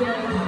Desculpa.